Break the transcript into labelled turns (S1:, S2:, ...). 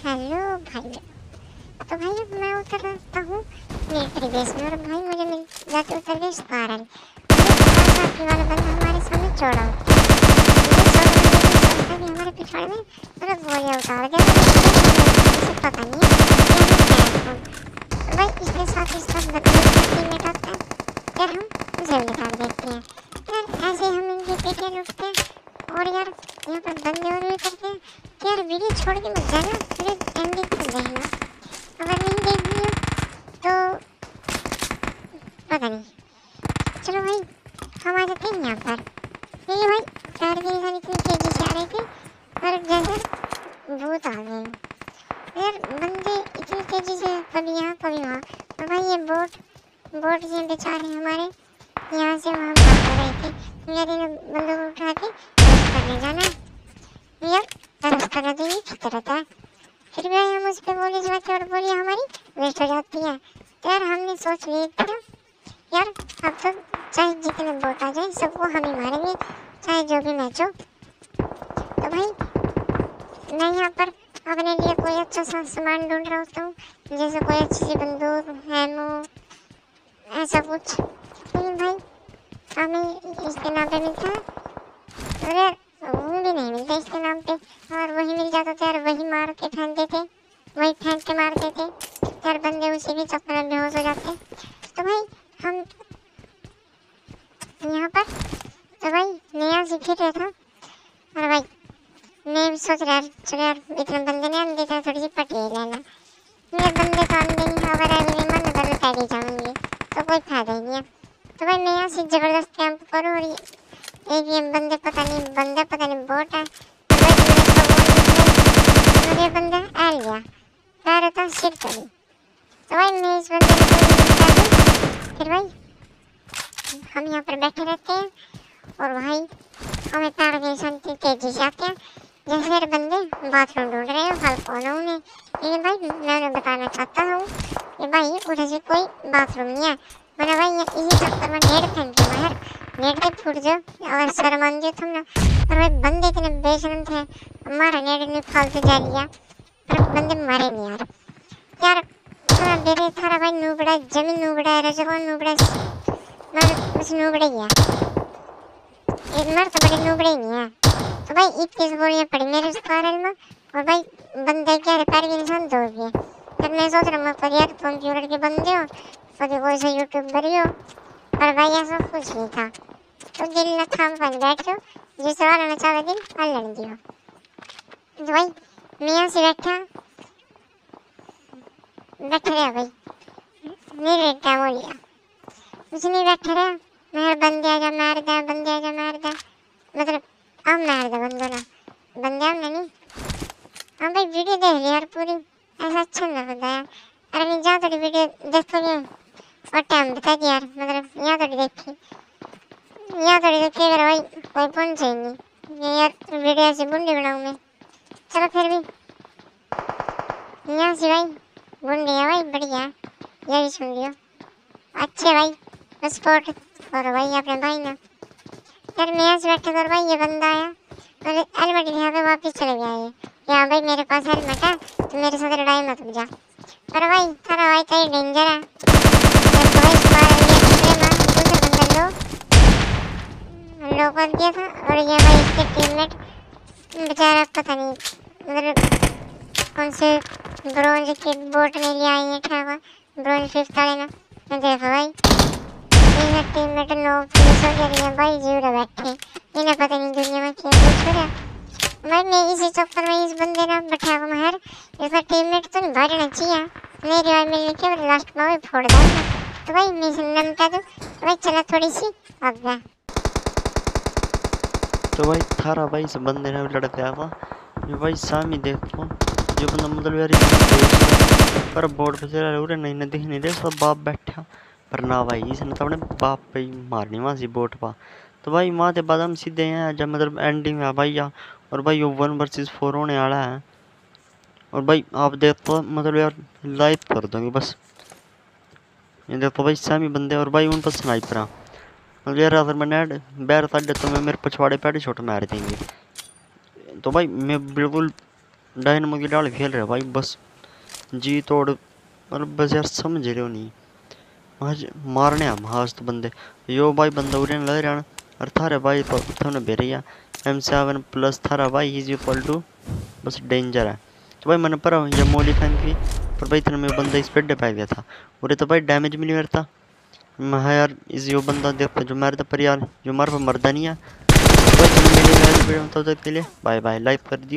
S1: Hello भाई। तो भाई, अब मैं उतर रहा हूँ। मिलिट्री बेस में और भाई, मुझे मिल जाती उतर स्पारल आपकी वाला बंदा हमारे सामने चौड़ा होता है। हमारे में पूरा गोलियाँ उतार पता नहीं भाई, इसके साथ इस साथ बदले टीममेट आता है? यार, हम उसे निकाल देते हैं। ऐसे हम हैं। और यार, यहाँ पर बंदे और भी करते हैं। यार वीडियो छोड़ के मत जाना, फिर एंडिंग तक देखना अगर नहीं देखनी हो तो पता नहीं। चलो भाई हम आ जाते हैं यहाँ पर। देखिए भाई, चार के इंसान इतनी तेज़ी से आ रहे थे, और जैसे भूत आ गए। यार, बंदे इतनी तेज़ी से कभी यहाँ, कभी वहाँ। और भाई, ये बोट बोट ये बेचारे हमारे। यहाँ से वहाँ भाग रहे थे। यार इन बंदों को उठा के करने जाना यार रास्ता ना देंगे ठीक रहता फिर भी हम उस पर बोली जाते और बोली हमारी, वेस्ट हो जाती है। तो यार, हमने सोच लिया था यार, अब तो चाहे जितने बोट आ जाए, सबको हम ही मारेंगे, चाहे जो भी मैच हो। तो भाई, मैं यहाँ पर अपने लिए कोई अच्छा सा सामान ढूंढ रहा होता हूँ, जैसे कोई अच्छी सी बंदूक हैमो ऐसा कुछ। लेकिन भाई, हमें इसके नाम पे मिलता है अरे वो बंदे उसी चक्कर में बेहोश हो जाते हैं। तो भाई, हम यहाँ पर तो भाई, नया सीख ही रहा था। और भाई, मैं भी सोच रहा चलो यार इतने बंदे नहीं आने देता, थोड़ी सी पटी लेना मेरे बंदे तो आने नहीं अगर भी मन अगर पैर ही जाऊँगी। तो कोई फ़ायदा ही नहीं है। तो भाई मैं यहाँ से ज़बरदस्त कैंप करूँ और एक ये बंदे पता नहीं, बंदे पता नहीं बोट है। तो मुझे बंदा आ गया। रहा था, सिर करी तो भाई मैं इस बंदे को फिर भाई हम यहाँ पर बैठे रहते हैं, और भाई हमें तार के शांति तेज़ी से आते हैं, जैसे मेरे बंदे बाथरूम ढूंढ रहे हो हल कौन लेकिन भाई, मैं उन्हें बताना चाहता हूँ कि भाई, उधर से कोई बाथरूम नहीं है। मैंने भाई इसी चक्कर में ढेर फेंक बाहर। नेट पे फूट शर्मान दिए तुम ना। और भाई, बंदे इतने बेशरम थे, हमारा नेट ने फालतू जा लिया पर बंदे मारे नहीं यार। यार थोड़ा बेरे थारा भाई नूबड़ा ज़मीन नूबड़ा है रजको नूबड़ा मैं बस नूबड़ा ही है एक मर तो बड़े नूबड़े नहीं है तो भाई, एक इक्कीस गोलियाँ पड़ी मेरे उस कारण में, और भाई, बंदे क्या रिपेयर के इंसान दो गए फिर मैं सोच रहा हूँ पर यार क्यों के बंदे हो कभी कोई से यूट्यूबर ही हो। पर भाई, ऐसा कुछ नहीं था। तो दिल न थाम पानी बैठ जाओ जिस वाला न चाहे दिल अल्लाह दियो। तो भाई, मैं यहाँ से बैठा बैठा रहा भाई। मेरे टाइम हो लिया। कुछ नहीं बैठा रहा। मेरे बंदे आजा मार दे बंदे आजा मार दे मतलब अब मार दे बंदो ना। बंदे हमने नहीं। हाँ भाई वीडियो देख लिया यार पूरी। ऐसा अच्छा नहीं लगता यार। अरे मैं जहाँ थोड़ी वीडियो देखोगे और टाइम बता दिया यार। मतलब यहाँ थोड़ी देखी। यहाँ थोड़ी देखी अगर भाई, कोई पहुँचे नहीं। ये यार, वीडियो ऐसी बुंडी बनाऊँ मैं। चलो फिर भी। यहाँ से भाई। बुंडी है भाई बढ़िया ये भी सुन लियो अच्छे भाई सपोर्ट करो भाई अपने भाई ना यार मैं से बैठा कर भाई ये बंदा आया और हेलमेट यहाँ पे वापस चले गया ये यहाँ भाई मेरे पास हेलमेट है तो मेरे साथ लड़ाई मत बुझा पर भाई थारा भाई कहीं डेंजर है तो भाई लिए दूसरे मार दूसरे बंदे लो लो कर दिया था और ये भाई इसके टीममेट बेचारा पता नहीं मतलब कौन से ब्रोंज के बोट में ले आई है क्या ब्रोंज फिफ्थ ना मैं देखो भाई, इन्हें टीममेट नो पुलिस हो गया है भाई, जीव रहे बैठे। इन्हें पता नहीं दुनिया में क्या कुछ हो रहा। मैं इसी चक्कर में इस बंदे ने बैठा हुआ महर इसका टीममेट तो नहीं भागना चाहिए। मेरी भाई मिलने के बाद लास्ट में फोड़ दूँगा। तो भाई, मैं इसे नमता दूँ। तो भाई, चला थोड़ी सी अब गया
S2: तो भाई, थारा भाई इस बंदे ने लड़ गया ये भाई, सामी देखो। जो बंदा मतलब यार पर बोर्ड पे चला रहा नहीं ना दिख नहीं रहे, सब बाप बैठा। पर ना भाई इसने तो अपने बाप पे ही मारनी वहाँ से बोट पा। तो भाई वहाँ के बाद हम सीधे हैं, जब मतलब एंडिंग में भाई यहाँ और भाई वो वन वर्सेस फोर होने वाला है। और भाई आप देखो मतलब यार लाइव कर दोगे बस। ये देखो भाई सामी बंदे, और भाई उन पर स्नाइपर हैं मतलब यार अगर मैं नेट बैर दे तो मैं मेरे पछवाड़े पे छोटे मार देंगे। तो भाई मैं बिल्कुल डायनमो की डाल खेल रहे भाई बस। जी तोड़ मतलब बस यार समझ रहे हो नहीं। आज मारने हम हाज तो बंदे। यो भाई बंदा उड़े लग रहा और थारे भाई तो थोने बेरिया एम सेवन प्लस थारा भाई इज़ इक्वल टू बस डेंजर है। तो भाई मैंने पर ये मोली फ़ैन की। पर भाई इतने में बंदा इस पे डे गया था। उरे तो भाई डैमेज भी नहीं करता मैं हाँ यार इस यो बंदा देखता जो मारता पर यार जो मार पर मरदा नहीं है। तो भाई चलो मिलेंगे आज वीडियो में, तब तक के लिए बाय बाय लाइक कर दियो